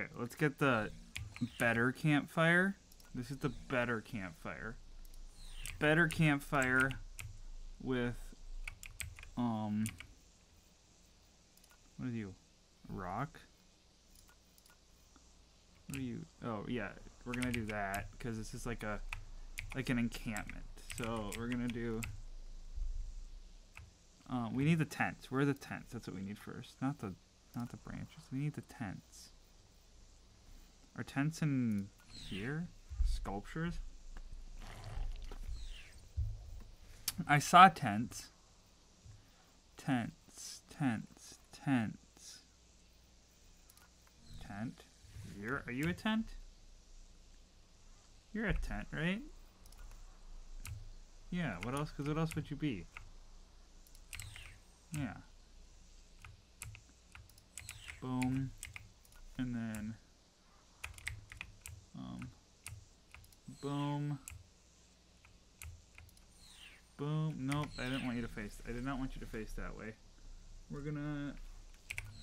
Okay, let's get the better campfire. This is the better campfire. Better campfire with um what are you? Rock? What are you? Oh, yeah. We're to do that cuz this is like a like an encampment. So, we're to do um, we need the tents. Where are the tents? That's what we need first. Not the not the branches. We need the tents. Are tents in here? Sculptures? I saw tents. Tents, tents, tents. Tent? You're are you a tent? You're a tent, right? Yeah, what else cuz what else would you be? Yeah. Boom. And then boom. Boom. Nope, I didn't want you to face. I did not want you to face that way. We're gonna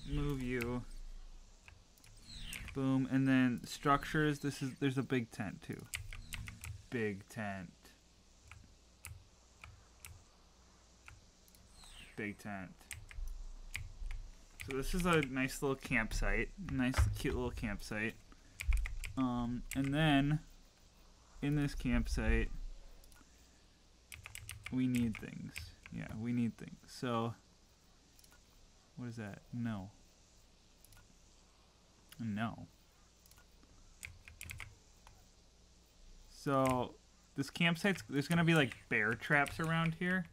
move you. Boom, and then structures. This is there's a big tent too. Big tent. Big tent. So this is a nice little campsite. Nice, cute little campsite. Um, and then in this campsite, we need things. Yeah, we need things. So, what is that? No. No. So, this campsite's, there's going to be like bear traps around here.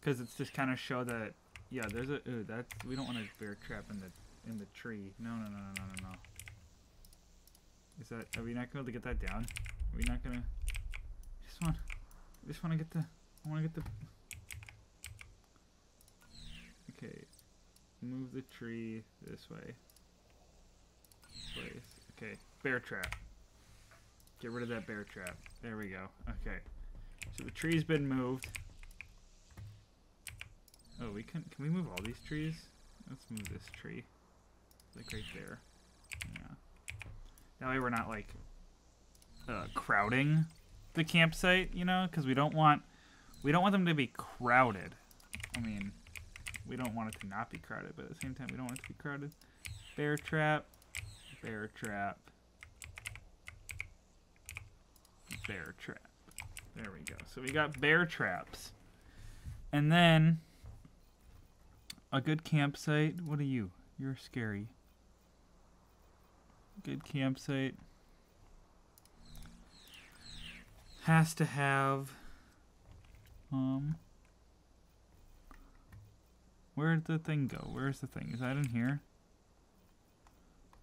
Because it's just kind of show that, yeah, there's a, ooh, that's, we don't want a bear trap in the, in the tree. No, no, no, no, no, no, no. Is that, are we not going to get that down? Are we not going to, just want, I just want to get the, I want to get the, okay, move the tree this way. Place. Okay, bear trap. Get rid of that bear trap. There we go. Okay. So the tree's been moved. Oh, we can, can we move all these trees? Let's move this tree. Like right there. Yeah. That way we're not like uh, crowding the campsite, you know, because we don't want we don't want them to be crowded. I mean, we don't want it to not be crowded, but at the same time, we don't want it to be crowded. Bear trap, bear trap, bear trap. There we go. So we got bear traps, and then a good campsite. What are you? You're scary. Good campsite. Has to have um where'd the thing go? Where's the thing? Is that in here?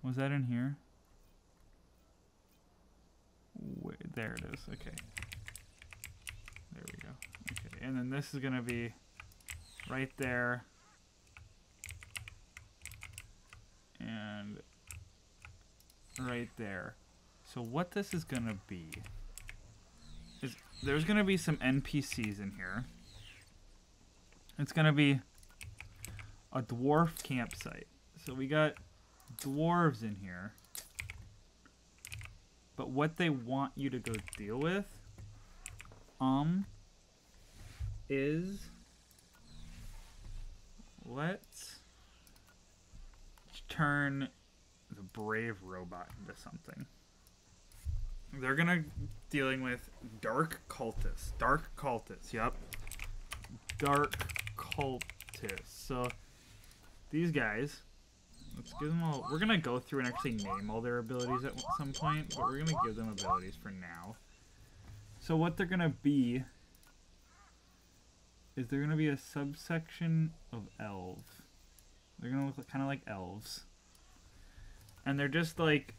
Was that in here? Wait, there it is. Okay. There we go. Okay and then this is gonna be right there and right there so what this is gonna be is there's gonna be some NPCs in here. It's gonna be a dwarf campsite. So we got dwarves in here. But what they want you to go deal with um is let's turn brave robot into something. They're gonna dealing with dark cultists. Dark cultists. Yep. Dark cultists. So these guys. Let's give them all. We're gonna go through and actually name all their abilities at some point, but we're gonna give them abilities for now. So what they're gonna be is they're gonna be a subsection of elves. They're gonna look kind of like elves, and they're just like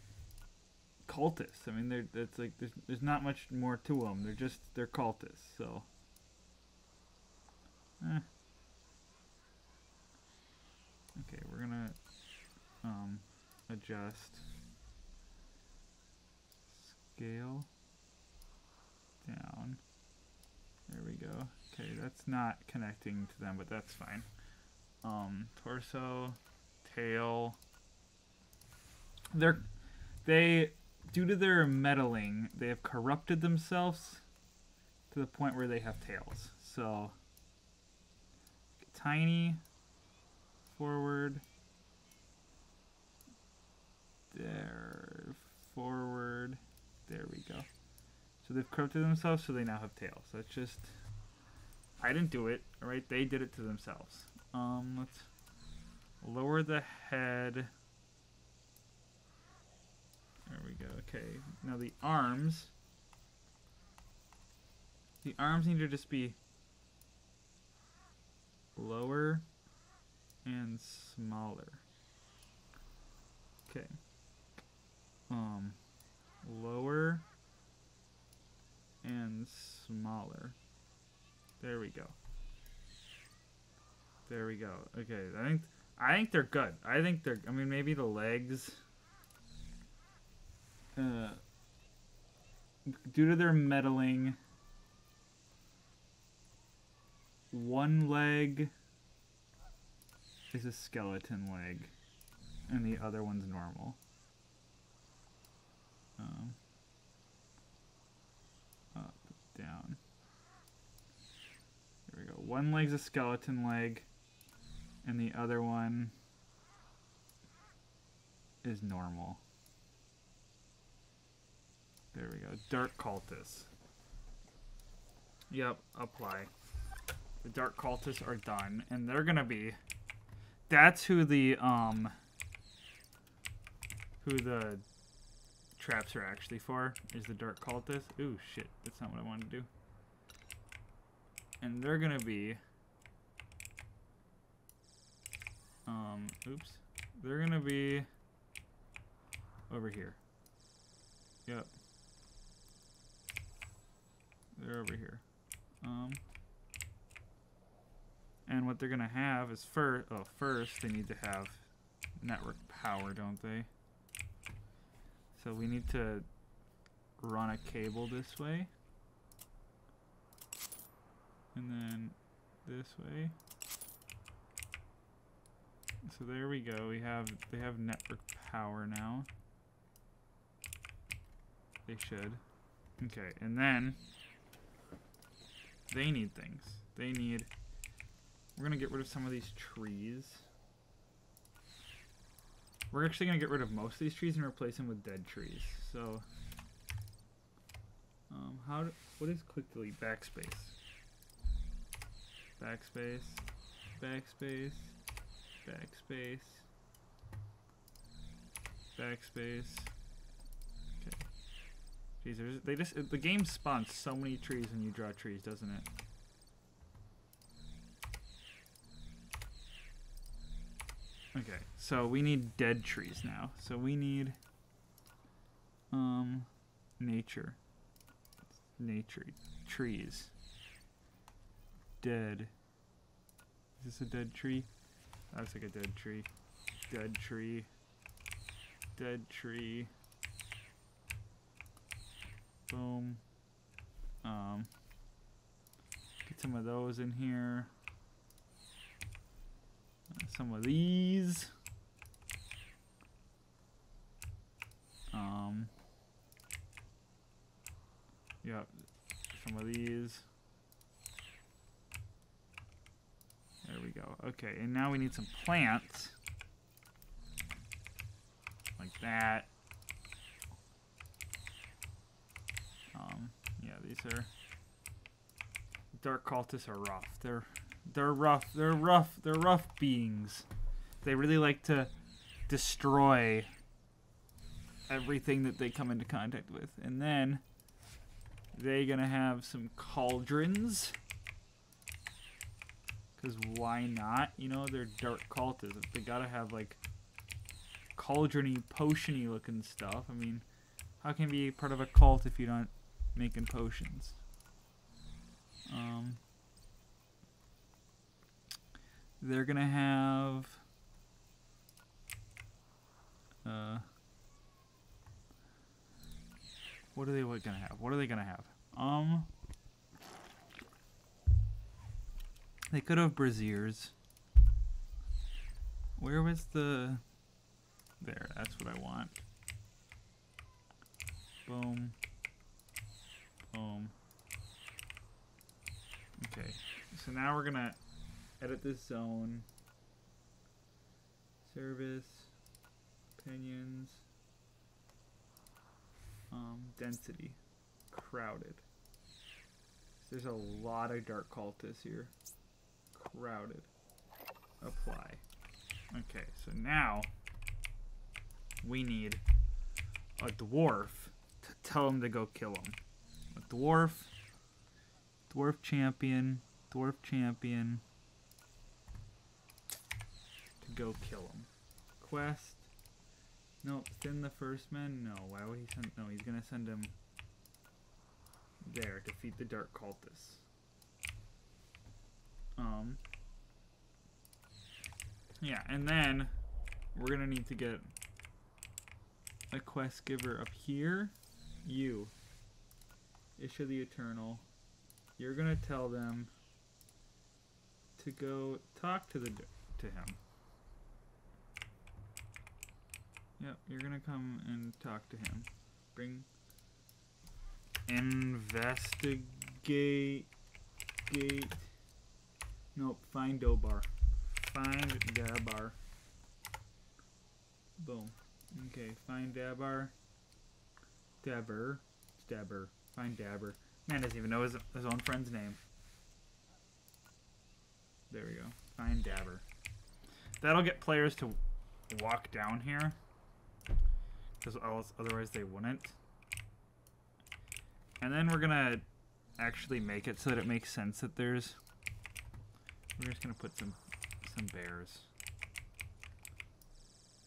cultists. I mean, they're it's like there's there's not much more to them. They're just they're cultists. So. Eh. Okay, we're gonna um, adjust scale down. There we go. Okay, that's not connecting to them, but that's fine. Um, torso, tail, they're they due to their meddling, they have corrupted themselves to the point where they have tails. So tiny forward there forward there we go. So they've corrupted themselves so they now have tails. That's just i didn't do it right? They did it to themselves. Um let's lower the head there we go okay now the arms the arms need to just be lower and smaller. Okay. Um, lower and smaller. There we go. There we go. Okay, I think I think they're good. I think they're. I mean, maybe the legs. Due to their meddling, one leg is a skeleton leg, and the other one's normal. Um, up, down. There we go. One leg's a skeleton leg, and the other one is normal. There we go. Dark cultists. Yep, apply. The dark cultists are done, and they're gonna be that's who the um who the traps are actually for is the dark cultist. Ooh shit, that's not what I wanted to do. And they're gonna be um oops. They're gonna be over here. Yep. They're over here. Um and what they're going to have is first, oh, first they need to have network power, don't they? So we need to run a cable this way. And then this way. So there we go. We have they have network power now. They should. Okay, and then they need things. They need we're going to get rid of some of these trees. We're actually going to get rid of most of these trees and replace them with dead trees. So, um, how? Do, what is quick delete? Backspace. Backspace. Backspace. Backspace. Backspace. Jeez, they just the game spawns so many trees when you draw trees, doesn't it? Okay, so we need dead trees now. So we need um nature. Nature trees. Dead. Is this a dead tree? That's like a dead tree. Dead tree. Dead tree. Boom. Um get some of those in here some of these. Um, yep, some of these. There we go. Okay, and now we need some plants. Like that. Um, yeah, these are... Dark cultists are rough. They're they're rough. They're rough. They're rough beings. They really like to destroy everything that they come into contact with. And then they're to have some cauldrons. Because why not? You know, they're dark cultists. They got to have, like, cauldrony, potiony looking stuff. I mean, how can you be part of a cult if you're not making potions? Um... They're gonna have uh what are they gonna have? What are they gonna have? Um They could have braziers. Where was the There, that's what I want. Boom. Boom. Okay, so now we're gonna edit this zone. Service, opinions, um, density, crowded. There's a lot of dark cultists here. Crowded. Apply. Okay, so now we need a dwarf to tell him to go kill him. Dwarf, dwarf champion, dwarf champion to go kill him. Quest. No, send the first man. No, why would he send? No, he's gonna send him there. Defeat the dark cultists. Um. Yeah, and then we're gonna need to get a quest giver up here. You, Isha the Eternal. You're gonna tell them to go talk to the to him. Yep, you're gonna come and talk to him. Bring investigate gate. Nope, find Dobar. Find Dabar. Boom. Okay, find Dabar. Dabber. It's Dabber. Find Dabber. Man doesn't even know his, his own friend's name. There we go. Find Dabber. That'll get players to walk down here. Because otherwise they wouldn't. And then we're gonna actually make it so that it makes sense that there's... We're just gonna put some some bears.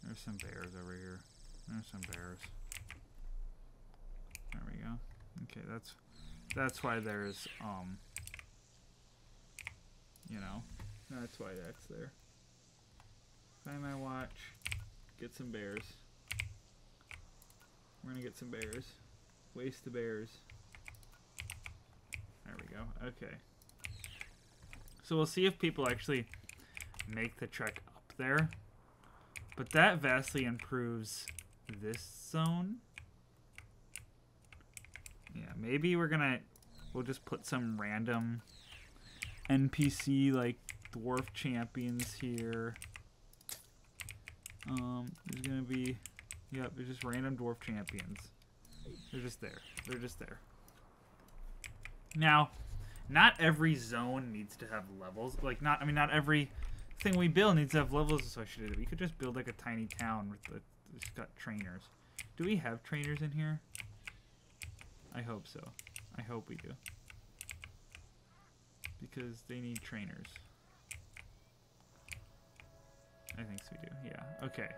There's some bears over here. There's some bears. There we go. Okay, that's that's why there's um you know, that's why that's there. Find my watch. Get some bears. We're gonna get some bears. Waste the bears. There we go. Okay. So we'll see if people actually make the trek up there. But that vastly improves this zone. Yeah, maybe we're gonna we'll just put some random NPC like dwarf champions here. Um, there's gonna be yep, there's just random dwarf champions. They're just there. They're just there. Now, not every zone needs to have levels. Like not I mean not every thing we build needs to have levels associated. With. We could just build like a tiny town with the it's got trainers. Do we have trainers in here? I hope so. I hope we do. Because they need trainers. I think so we do. Yeah. Okay.